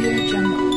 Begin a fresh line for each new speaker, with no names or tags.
Audio Jungle.